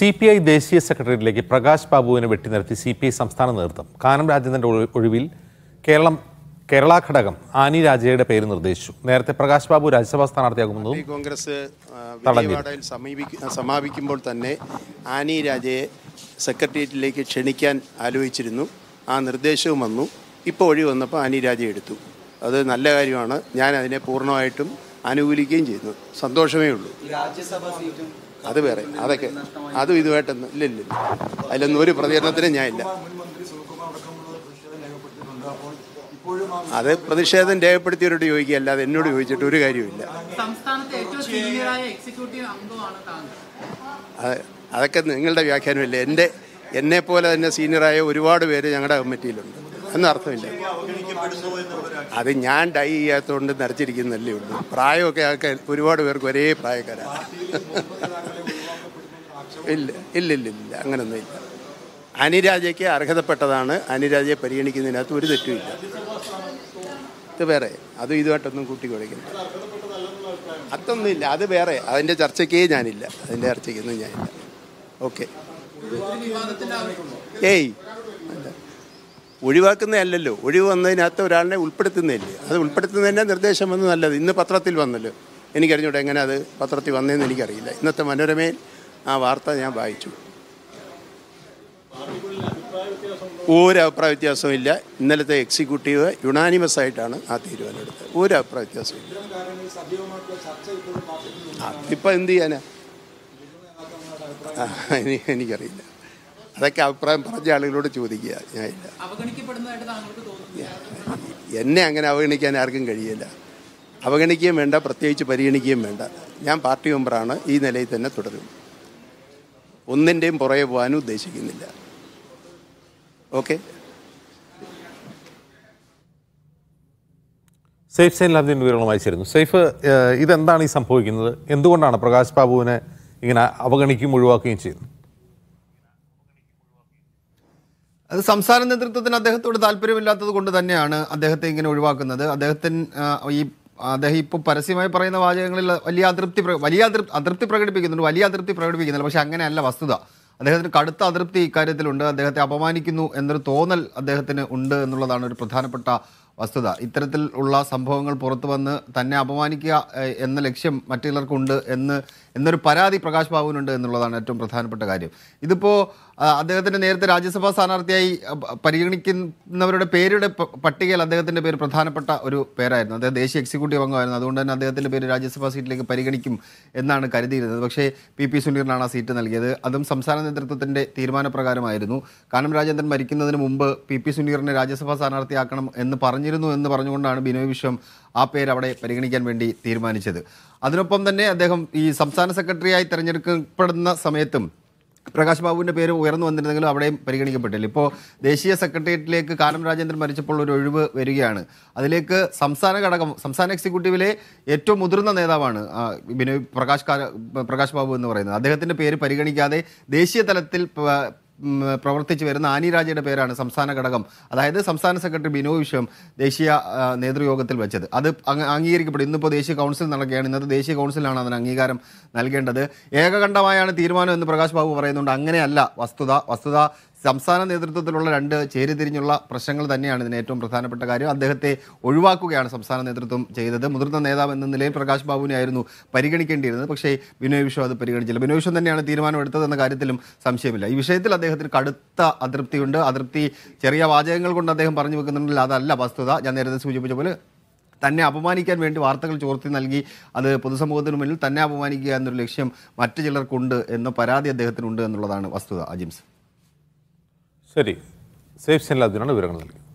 C P I ദേശീയ സെക്രട്ടേറിയറ്റിലേക്ക് പ്രകാശ് ബാബുവിനെ വെട്ടിനിരത്തി C P I സംസ്ഥാന നേതൃത്വം. കാനം രാജേന്ദ്രന്റെ ഒഴി- ഒഴിവിൽ കേരളം കേരള ഘടകം ആനി രാജയുടെ പേര് നിർദ്ദേശിച്ചു. നേരത്തെ പ്രകാശ് ബാബു രാജ്യസഭാ സ്ഥാനാർത്ഥിയാകുമെന്നും കോൺഗ്രസ്. സമാപിക്കുമ്പോൾ തന്നെ ആനി രാജയെ സെക്രട്ടേറിയറ്റിലേക്ക് ക്ഷണിക്കാൻ ആലോചിച്ചിരുന്നു. ആ നിർദ്ദേശവും വന്നു. ഇപ്പോൾ ഒഴിവ് വന്നപ്പോൾ ആനി രാജയെടുത്തു അത് നല്ല കാര്യമാണ്. ഞാൻ അതിനെ പൂർണമായിട്ടും അനുകൂലിക്കുകയും ചെയ്യുന്നു സന്തോഷമേ ഉള്ളൂ. അത് വേറെ. അതൊക്കെ. അതും ഇതുമായിട്ടൊന്നും ഇല്ല ഇല്ല. അതിലൊന്നും ഒരു പ്രതികരണത്തിനും ഞാൻ ഇല്ല. അത് പ്രതിഷേധം രേഖപ്പെടുത്തിയവരോട് ചോദിക്കുക അല്ലാതെ എന്നോട് ചോദിച്ചിട്ട് ഒരു കാര്യമില്ല സംസ്ഥാനത്തെ ഏറ്റവും സീനിയറായ എക്സിക്യൂട്ടീവ് അംഗമാണ് താങ്കൾ. അത് അതൊക്കെ നിങ്ങളുടെ വ്യാഖ്യാനമില്ല? എന്റെ എന്നെ പോലെ തന്നെ സീനിയറായ ഒരുപാട് പേര് ഞങ്ങളുടെ കമ്മിറ്റിയിലുണ്ട് എന്ന അർത്ഥമില്ല. അത് ഞാൻ ഡൈ ചെയ്യാത്തതുകൊണ്ട് നിറച്ചിരിക്കുന്നല്ലേ ഉള്ളൂ. പ്രായമൊക്കെ ആക്കാൻ ഒരുപാട് പേർക്ക് ഒരേ പ്രായക്കാരാണ് ഇല്ല ഇല്ല ഇല്ല ഇല്ല അങ്ങനൊന്നും ഇല്ല. അനിരാജയ്ക്ക് അർഹതപ്പെട്ടതാണ്. അനിരാജയെ പരിഗണിക്കുന്നതിനകത്ത് ഒരു തെറ്റുമില്ല ഇത് വേറെ അതും ഇതുമായിട്ടൊന്നും കൂട്ടി കുഴക്കില്ല അതൊന്നുമില്ല അത് വേറെ. അതിന്റെ ചർച്ചയ്ക്കേ ഞാനില്ല. അതിന്റെ ചർച്ചയ്ക്കൊന്നും ഞാനില്ല. ഓക്കെ. ഏയ്. ഒഴിവാക്കുന്നതല്ലല്ലോ. ഒഴിവ് വന്നതിനകത്ത് ഒരാളിനെ ഉൾപ്പെടുത്തുന്നില്ല. അത് ഉൾപ്പെടുത്തുന്നതിന്റെ നിർദ്ദേശം വന്ന് നല്ലത്. ഇന്ന് പത്രത്തിൽ വന്നല്ലോ. എനിക്കറിഞ്ഞൂടെ എങ്ങനെ അത് പത്രത്തിൽ വന്നതെന്ന് എനിക്കറിയില്ല. ഇന്നത്തെ മനോരമയിൽ ആ വാർത്ത ഞാൻ വായിച്ചു. ഒരു അഭിപ്രായ വ്യത്യാസവും ഇല്ല. ഇന്നലത്തെ എക്സിക്യൂട്ടീവ് യുണാനിമസ് ആയിട്ടാണ് ആ തീരുമാനം എടുത്തത് ഒരു അഭിപ്രായ വ്യത്യാസവും ഇല്ല. ഇപ്പം എന്ത് ചെയ്യാനാ? എനിക്കറിയില്ല. അതൊക്കെ അഭിപ്രായം പറഞ്ഞ ആളുകളോട് ചോദിക്കുക. ഞാനില്ല എന്നെ അങ്ങനെ അവഗണിക്കാൻ ആർക്കും കഴിയില്ല. അവഗണിക്കുകയും വേണ്ട പ്രത്യേകിച്ച് പരിഗണിക്കുകയും വേണ്ട. ഞാൻ പാർട്ടി മെമ്പറാണ് ഈ നിലയിൽ തന്നെ തുടരും. ഒന്നിന്റെയും പുറകെ പോകാനും ഉദ്ദേശിക്കുന്നില്ല. ഓക്കെ? സേഫ് സൈൻ ലാബ്ദിൻ വിവരങ്ങളുമായി ചേരുന്നു സേഫ് ഇതെന്താണ് ഈ സംഭവിക്കുന്നത്? എന്തുകൊണ്ടാണ് പ്രകാശ് ബാബുവിനെ ഇങ്ങനെ അവഗണിക്കുകയും ഒഴിവാക്കുകയും ചെയ്യുന്നത്? അത് സംസ്ഥാന നേതൃത്വത്തിന് അദ്ദേഹത്തോട് താല്പര്യമില്ലാത്തത് കൊണ്ട് തന്നെയാണ് അദ്ദേഹത്തെ ഇങ്ങനെ ഒഴിവാക്കുന്നത്. അദ്ദേഹത്തിന് ഈ അദ്ദേഹം ഇപ്പോൾ പരസ്യമായി പറയുന്ന വാചകങ്ങളിൽ വലിയ അതൃപ്തി വലിയ അതൃപ്തി അതൃപ്തി പ്രകടിപ്പിക്കുന്നുണ്ട് വലിയ അതൃപ്തി പ്രകടിപ്പിക്കുന്നില്ല. പക്ഷേ അങ്ങനെയല്ല വസ്തുത. അദ്ദേഹത്തിന് കടുത്ത അതൃപ്തി ഇക്കാര്യത്തിലുണ്ട്. അദ്ദേഹത്തെ അപമാനിക്കുന്നു എന്നൊരു തോന്നൽ അദ്ദേഹത്തിന് ഉണ്ട് എന്നുള്ളതാണ് ഒരു പ്രധാനപ്പെട്ട വസ്തുത. ഇത്തരത്തിൽ ഉള്ള സംഭവങ്ങൾ പുറത്തു വന്ന് തന്നെ അപമാനിക്കുക എന്ന ലക്ഷ്യം മറ്റു ചിലർക്കുണ്ട് എന്ന് എന്നൊരു പരാതി പ്രകാശ് ബാബുവിനുണ്ട് എന്നുള്ളതാണ് ഏറ്റവും പ്രധാനപ്പെട്ട കാര്യം. ഇതിപ്പോൾ അദ്ദേഹത്തിന്റെ നേരത്തെ രാജ്യസഭാ സ്ഥാനാർത്ഥിയായി പരിഗണിക്കുന്നവരുടെ പേരുടെ പട്ടികയിൽ അദ്ദേഹത്തിന്റെ പേര് പ്രധാനപ്പെട്ട ഒരു പേരായിരുന്നു. അദ്ദേഹം ദേശീയ എക്സിക്യൂട്ടീവ് അംഗമായിരുന്നു. അതുകൊണ്ട് തന്നെ അദ്ദേഹത്തിന്റെ പേര് രാജ്യസഭാ സീറ്റിലേക്ക് പരിഗണിക്കും എന്നാണ് കരുതിയിരുന്നത്. പക്ഷേ പി പി സുനീറിനാണ് ആ സീറ്റ് നൽകിയത്. അതും സംസ്ഥാന നേതൃത്വത്തിന്റെ തീരുമാനപ്രകാരമായിരുന്നു. കാനം രാജേന്ദ്രൻ മരിക്കുന്നതിന് മുമ്പ് പി പി സുനീറിനെ രാജ്യസഭാ സ്ഥാനാർത്ഥിയാക്കണം എന്ന് പറഞ്ഞിരുന്നു എന്ന് പറഞ്ഞുകൊണ്ടാണ് ബിനോയ് വിശ്വം ആ പേര് അവിടെ പരിഗണിക്കാൻ വേണ്ടി തീരുമാനിച്ചത്. അതിനൊപ്പം തന്നെ അദ്ദേഹം ഈ സംസ്ഥാന സെക്രട്ടറിയായി തിരഞ്ഞെടുക്കപ്പെടുന്ന സമയത്തും പ്രകാശ് ബാബുവിന്റെ പേര് ഉയർന്നു വന്നിരുന്നെങ്കിലും അവിടെയും പരിഗണിക്കപ്പെട്ടില്ല. ഇപ്പോൾ ദേശീയ സെക്രട്ടേറിയറ്റിലേക്ക് കാനം രാജേന്ദ്രൻ മരിച്ചപ്പോൾ ഒരു ഒഴിവ് വരികയാണ്. അതിലേക്ക് സംസ്ഥാന ഘടകം സംസ്ഥാന എക്സിക്യൂട്ടീവിലെ ഏറ്റവും മുതിർന്ന നേതാവാണ് ബിനോയ് പ്രകാശ് പ്രകാശ് ബാബു എന്ന് പറയുന്നത്. അദ്ദേഹത്തിന്റെ പേര് പരിഗണിക്കാതെ ദേശീയ തലത്തിൽ പ്രവർത്തിച്ചു വരുന്ന ആനിരാജയുടെ പേരാണ് സംസ്ഥാന ഘടകം. അതായത് സംസ്ഥാന സെക്രട്ടറി ബിനോയ് വിശ്വം ദേശീയ നേതൃയോഗത്തിൽ വെച്ചത്. അത് അംഗീകരിക്കപ്പെടും. ഇന്നിപ്പോൾ ദേശീയ കൗൺസിൽ നടക്കുകയാണ്. ഇന്നത്തെ ദേശീയ കൗൺസിലാണ് അതിന് അംഗീകാരം നൽകേണ്ടത്. ഏകകണ്ഠമായാണ് തീരുമാനം എന്ന് പ്രകാശ് ബാബു പറയുന്നുണ്ട്. അങ്ങനെയല്ല വസ്തുത. വസ്തുത സംസ്ഥാന നേതൃത്വത്തിലുള്ള രണ്ട് ചേരിതിരിഞ്ഞുള്ള പ്രശ്നങ്ങൾ തന്നെയാണ് ഇതിന് ഏറ്റവും പ്രധാനപ്പെട്ട കാര്യം. അദ്ദേഹത്തെ ഒഴിവാക്കുകയാണ് സംസ്ഥാന നേതൃത്വം ചെയ്തത്. മുതിർന്ന നേതാവ് എന്ന നിലയിൽ പ്രകാശ് ബാബുവിനെ ആയിരുന്നു പരിഗണിക്കേണ്ടിയിരുന്നത്. പക്ഷേ ബിനോയ് വിശ്വം അത് പരിഗണിച്ചില്ല. ബിനോയ് വിശ്വം തന്നെയാണ് തീരുമാനമെടുത്തതെന്ന കാര്യത്തിലും സംശയമില്ല. ഈ വിഷയത്തിൽ അദ്ദേഹത്തിന് കടുത്ത അതൃപ്തിയുണ്ട്. അതൃപ്തി ചെറിയ വാചകങ്ങൾ കൊണ്ട് അദ്ദേഹം പറഞ്ഞു വെക്കുന്നുണ്ടെങ്കിൽ അതല്ല വസ്തുത. ഞാൻ നേരത്തെ സൂചിപ്പിച്ച പോലെ തന്നെ അപമാനിക്കാൻ വേണ്ടി വാർത്തകൾ ചോർത്തി നൽകി അത് പൊതുസമൂഹത്തിന് മുന്നിൽ തന്നെ അപമാനിക്കുക എന്നൊരു ലക്ഷ്യം മറ്റു ചിലർക്കുണ്ട് എന്ന പരാതി അദ്ദേഹത്തിനുണ്ട് എന്നുള്ളതാണ് വസ്തുത. അജിംസ്. ശരി സൈഫ് സൈൻ ലാബ്ദിനാണ് വിവരങ്ങൾ നൽകിയത്